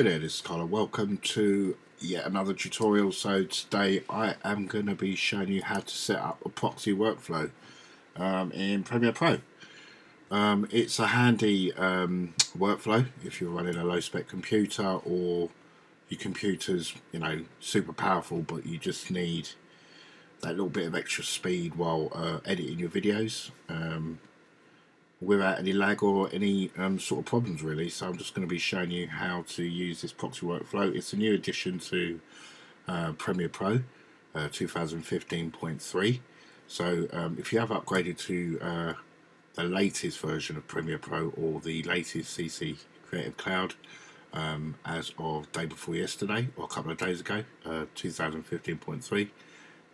Hello there, this is Carlo. Welcome to yet another tutorial. So today I am going to be showing you how to set up a proxy workflow um, in Premiere Pro. Um, it's a handy um, workflow if you're running a low spec computer or your computer's you know super powerful but you just need that little bit of extra speed while uh, editing your videos. Without any lag or any um, sort of problems really. So I'm just going to be showing you how to use this proxy workflow. It's a new addition to uh, Premiere Pro uh, 2015.3 so um, if you have upgraded to uh, the latest version of Premiere Pro or the latest CC Creative Cloud um, as of day before yesterday or a couple of days ago 2015.3 uh,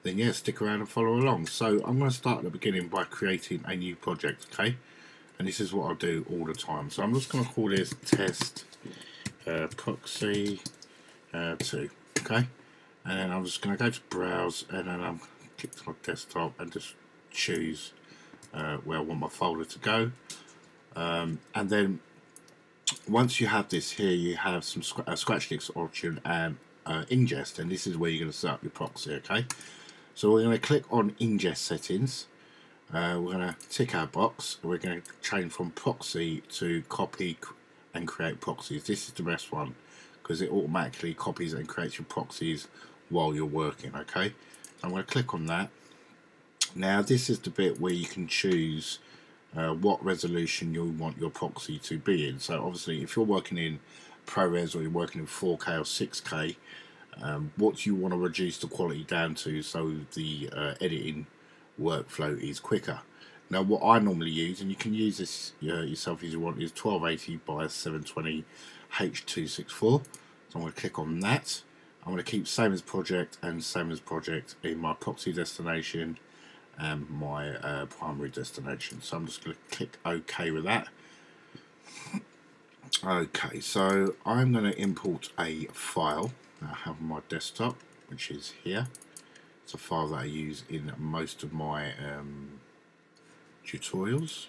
then yeah stick around and follow along. So I'm going to start at the beginning by creating a new project okay and this is what I do all the time. So I'm just going to call this test uh, proxy uh, 2, okay? And then I'm just going to go to browse and then I'm click to my desktop and just choose uh, where I want my folder to go. Um, and then once you have this here, you have some scratch disk option and uh, ingest, and this is where you're going to set up your proxy, okay? So we're going to click on ingest settings uh, we're going to tick our box. We're going to change from proxy to copy and create proxies. This is the best one because it automatically copies and creates your proxies while you're working okay? I'm going to click on that. Now this is the bit where you can choose uh, what resolution you want your proxy to be in. So obviously if you're working in ProRes or you're working in 4K or 6K um, what you want to reduce the quality down to so the uh, editing workflow is quicker. Now what I normally use, and you can use this uh, yourself as you want, is 1280 by 720 H264. So I'm going to click on that. I'm going to keep same as project and same as project in my proxy destination and my uh, primary destination. So I'm just going to click OK with that. Okay, so I'm going to import a file I have my desktop, which is here. It's a file that I use in most of my um, tutorials.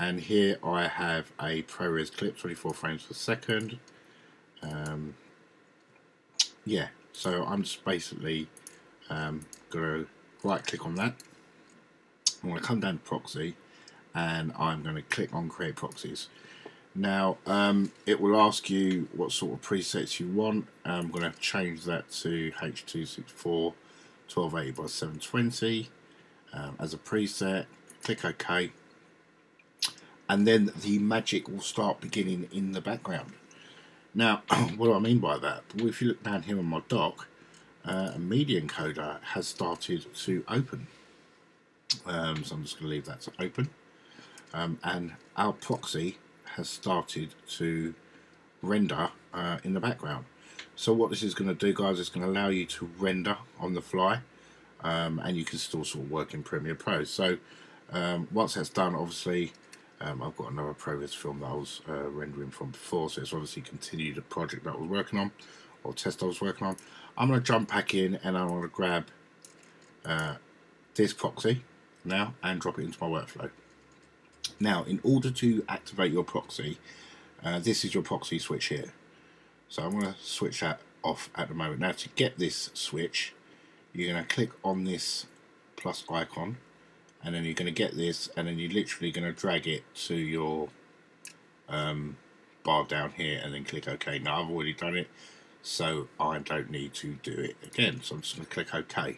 And here I have a ProRes clip, 24 frames per second. Um, yeah, so I'm just basically um, going to right click on that. I'm going to come down to proxy and I'm going to click on create proxies. Now um, it will ask you what sort of presets you want. I'm going to change that to H264 1280 by 720 um, as a preset. Click OK. And then the magic will start beginning in the background. Now what do I mean by that? Well, if you look down here on my dock uh, a media encoder has started to open. Um, so I'm just going to leave that to open. Um, and our proxy has started to render uh, in the background so what this is going to do guys is going to allow you to render on the fly um, and you can still sort of work in Premiere Pro. So um, once that's done obviously um, I've got another ProRes film that I was uh, rendering from before so it's obviously continued a project that I was working on or test I was working on. I'm going to jump back in and I'm going to grab uh, this proxy now and drop it into my workflow. Now in order to activate your proxy uh, this is your proxy switch here. So I'm going to switch that off at the moment. Now to get this switch, you're going to click on this plus icon and then you're going to get this and then you're literally going to drag it to your um, bar down here and then click OK. Now I've already done it so I don't need to do it again. So I'm just going to click OK.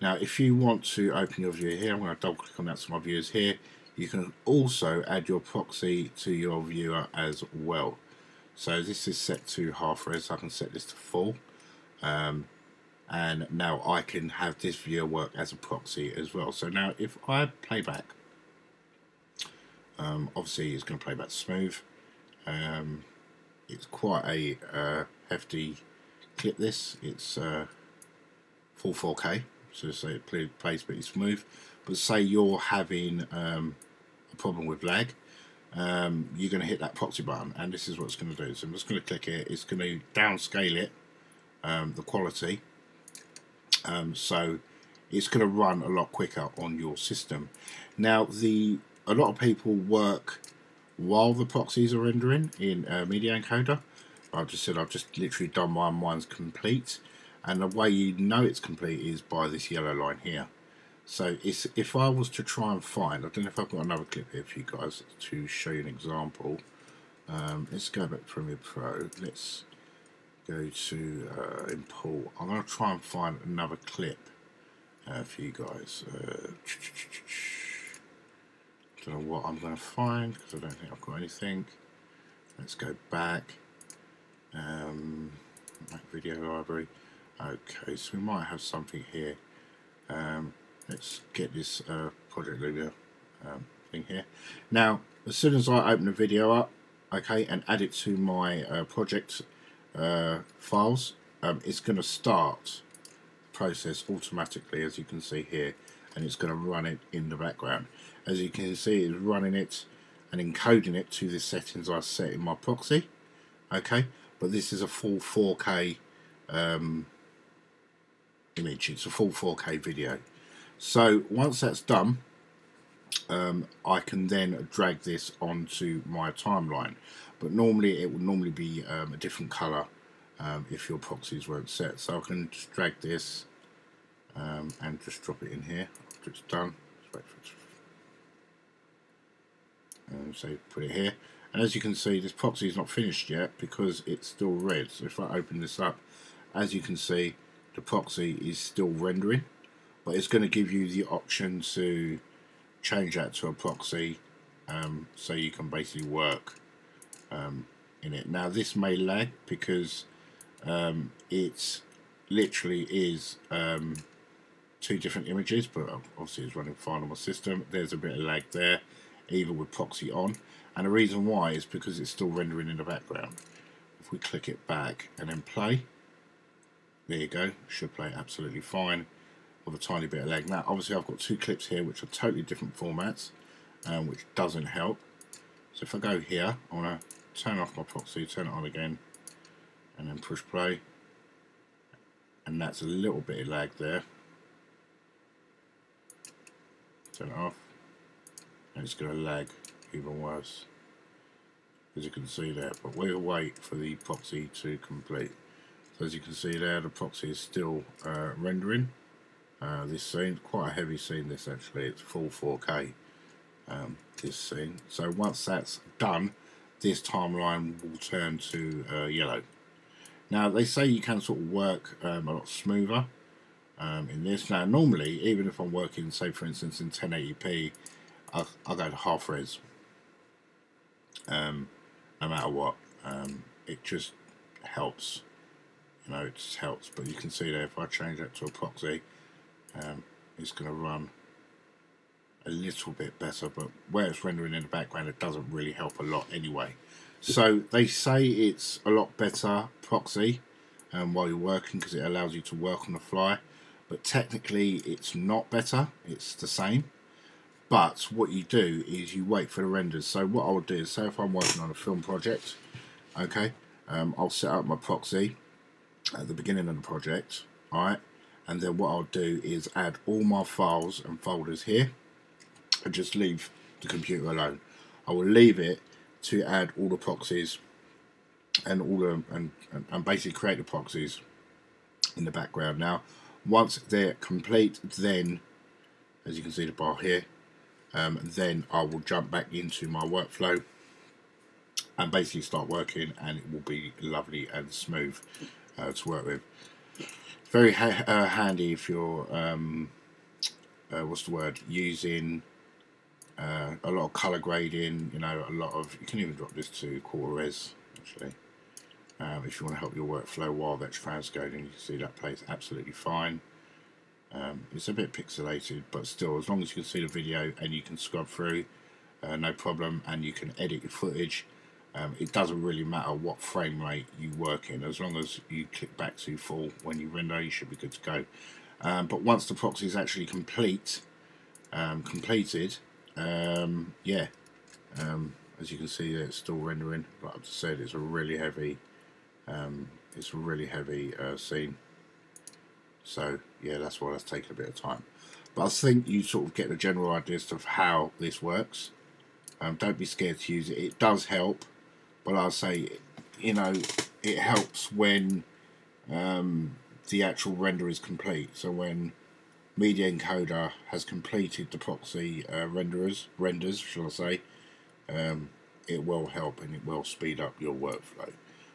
Now if you want to open your viewer here, I'm going to double click on that so my viewers here. You can also add your proxy to your viewer as well. So this is set to half res, I can set this to full. Um, and now I can have this viewer work as a proxy as well. So now if I play back, um, obviously it's going to play back smooth. Um, it's quite a uh, hefty clip this, it's uh, full 4K, so say it plays pretty smooth. But say you're having um, a problem with lag, um, you're going to hit that proxy button and this is what it's going to do. So I'm just going to click it, it's going to downscale it, um, the quality, um, so it's going to run a lot quicker on your system. Now the a lot of people work while the proxies are rendering in uh, Media Encoder. I've just said I've just literally done mine. Mine's complete, and the way you know it's complete is by this yellow line here. So if I was to try and find, I don't know if I've got another clip here for you guys to show you an example. Um, let's go back to Premiere Pro. Let's go to uh, import. I'm going to try and find another clip uh, for you guys. Uh, don't know what I'm going to find because I don't think I've got anything. Let's go back. Um, video library. Okay, so we might have something here. Um, let's get this uh, project Lugia um, thing here. Now, as soon as I open the video up, okay, and add it to my uh, project uh, files, um, it's going to start process automatically, as you can see here, and it's going to run it in the background. As you can see, it's running it and encoding it to the settings I set in my proxy, okay, but this is a full 4K um, image, it's a full 4K video. So once that's done, um, I can then drag this onto my timeline. But normally it would normally be um, a different color um, if your proxies weren't set. So I can just drag this um, and just drop it in here after it's done. And so put it here. And as you can see, this proxy is not finished yet because it's still red. So if I open this up, as you can see, the proxy is still rendering but it's going to give you the option to change that to a proxy um, so you can basically work um, in it. Now this may lag because um, it literally is um, two different images but obviously it's running fine on my system. There's a bit of lag there even with proxy on and the reason why is because it's still rendering in the background. If we click it back and then play there you go, should play absolutely fine with a tiny bit of lag. Now, obviously, I've got two clips here which are totally different formats, um, which doesn't help. So if I go here, I want to turn off my proxy, turn it on again, and then push play. And that's a little bit of lag there. Turn it off. And it's going to lag even worse. As you can see there. But we'll wait for the proxy to complete. So as you can see there, the proxy is still uh, rendering. Uh, this scene, quite a heavy scene this actually, it's full 4K um, this scene. So once that's done, this timeline will turn to uh, yellow. Now they say you can sort of work um, a lot smoother um, in this. Now normally, even if I'm working, say for instance in 1080p, I'll, I'll go to half res. Um, no matter what, um, it just helps. You know, it just helps. But you can see there, if I change that to a proxy, um, it's going to run a little bit better but where it's rendering in the background it doesn't really help a lot anyway. So they say it's a lot better proxy um, while you're working because it allows you to work on the fly but technically it's not better it's the same. But what you do is you wait for the renders. So what I'll do is say if I'm working on a film project okay um, I'll set up my proxy at the beginning of the project alright and then what I'll do is add all my files and folders here and just leave the computer alone. I will leave it to add all the proxies and all the and, and basically create the proxies in the background. Now once they're complete then as you can see the bar here um, then I will jump back into my workflow and basically start working and it will be lovely and smooth uh, to work with very ha uh, handy if you're um, uh, what's the word using uh, a lot of color grading you know a lot of you can even drop this to quarter res actually. Um, if you want to help your workflow while that's transcoding you can see that plays absolutely fine. Um, it's a bit pixelated but still as long as you can see the video and you can scrub through uh, no problem and you can edit your footage um, it doesn't really matter what frame rate you work in as long as you click back to full when you render you should be good to go. Um, but once the proxy is actually complete um, completed um, yeah um, as you can see it's still rendering like I've just said it's a really heavy um, it's a really heavy uh, scene. So yeah that's why that's taken a bit of time. But I think you sort of get the general idea of how this works. Don't be scared to use it. It does help but I'll say, you know, it helps when um, the actual render is complete. So when Media Encoder has completed the proxy uh, renderers, renders, shall I say, um, it will help and it will speed up your workflow.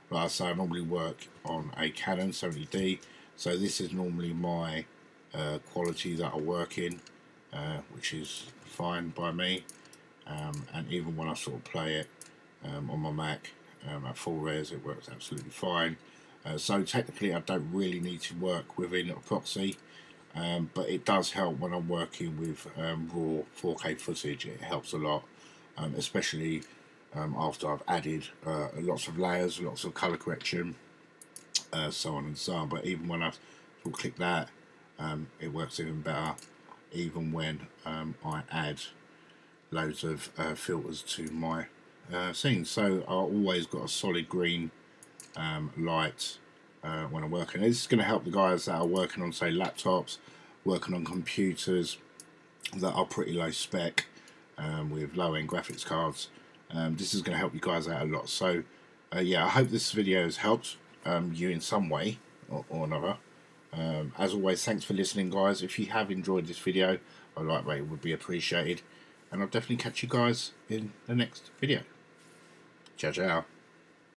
Like I say, I normally work on a Canon 70D, so this is normally my uh, quality that I work in, uh, which is fine by me. Um, and even when I sort of play it um, on my Mac um, at full res, it works absolutely fine. Uh, so technically, I don't really need to work within a proxy, um, but it does help when I'm working with um, raw 4K footage. It helps a lot, um, especially um, after I've added uh, lots of layers, lots of color correction, uh, so on and so on. But even when I of click that, it works even better. Even when I add loads of uh, filters to my uh, scenes, so I always got a solid green um, light uh, when I'm working. This is going to help the guys that are working on, say, laptops, working on computers that are pretty low spec um, with low-end graphics cards. Um, this is going to help you guys out a lot. So, uh, yeah, I hope this video has helped um, you in some way or, or another. Um, as always, thanks for listening, guys. If you have enjoyed this video, a like rate would be appreciated. And I'll definitely catch you guys in the next video. Ciao, ciao.